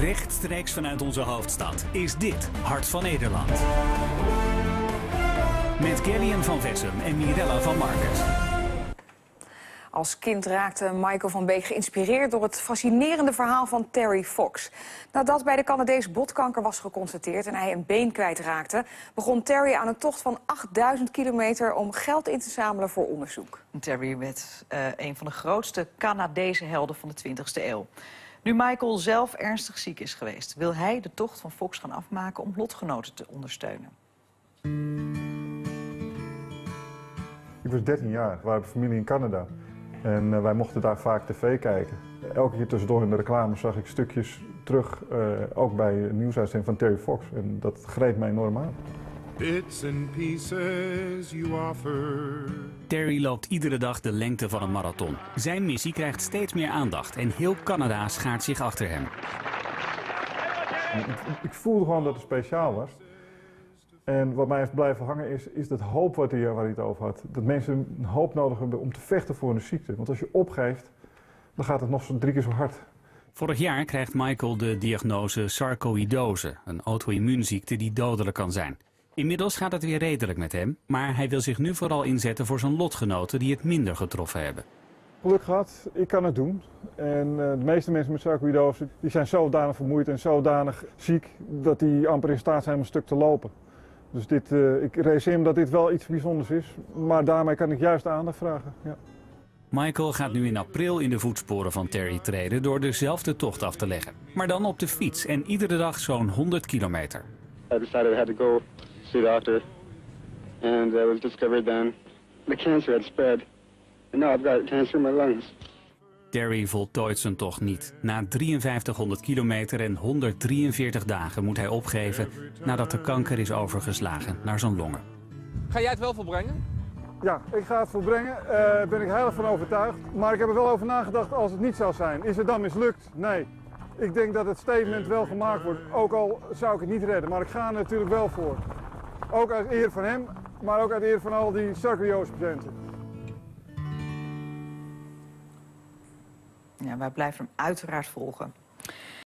Rechtstreeks vanuit onze hoofdstad is dit Hart van Nederland. Met Kellyan van Vessem en Mirella van Markers. Als kind raakte Michael van Beek geïnspireerd door het fascinerende verhaal van Terry Fox. Nadat bij de Canadees botkanker was geconstateerd en hij een been kwijtraakte, begon Terry aan een tocht van 8000 kilometer om geld in te zamelen voor onderzoek. Terry werd uh, een van de grootste Canadese helden van de 20e eeuw. Nu Michael zelf ernstig ziek is geweest, wil hij de tocht van Fox gaan afmaken om lotgenoten te ondersteunen. Ik was 13 jaar, we waren familie in Canada. En uh, wij mochten daar vaak tv kijken. Elke keer tussendoor in de reclame zag ik stukjes terug, uh, ook bij nieuwsuitzending van Terry Fox. En dat greep mij enorm aan. Bits and pieces you offer. Terry loopt iedere dag de lengte van een marathon. Zijn missie krijgt steeds meer aandacht en heel Canada schaart zich achter hem. Ik, ik voelde gewoon dat het speciaal was. En wat mij heeft blijven hangen is, is dat hoop wat hij, waar hij het over had. Dat mensen een hoop nodig hebben om te vechten voor een ziekte. Want als je opgeeft, dan gaat het nog zo drie keer zo hard. Vorig jaar krijgt Michael de diagnose sarcoïdose, een auto-immuunziekte die dodelijk kan zijn. Inmiddels gaat het weer redelijk met hem, maar hij wil zich nu vooral inzetten voor zijn lotgenoten die het minder getroffen hebben. Geluk gehad, ik kan het doen. En uh, de meeste mensen met sarcoïdose die zijn zodanig vermoeid en zodanig ziek dat die amper in staat zijn om een stuk te lopen. Dus dit, uh, ik realiseer me dat dit wel iets bijzonders is, maar daarmee kan ik juist aandacht vragen. Ja. Michael gaat nu in april in de voetsporen van Terry treden door dezelfde tocht af te leggen. Maar dan op de fiets en iedere dag zo'n 100 kilometer. I decided I had to go see the doctor and it was discovered then the cancer had spread. And now I've got cancer in my lungs. Terry voltooit zijn tocht niet. Na 5300 kilometer en 143 dagen moet hij opgeven nadat de kanker is overgeslagen naar zijn longen. Ga jij het wel volbrengen? Ja, ik ga het volbrengen. Daar uh, ben ik heilig van overtuigd. Maar ik heb er wel over nagedacht als het niet zou zijn. Is het dan mislukt? Nee. Ik denk dat het statement wel gemaakt wordt. Ook al zou ik het niet redden. Maar ik ga er natuurlijk wel voor. Ook uit eer van hem, maar ook uit eer van al die sarcoïdose-patiënten. Ja, wij blijven hem uiteraard volgen.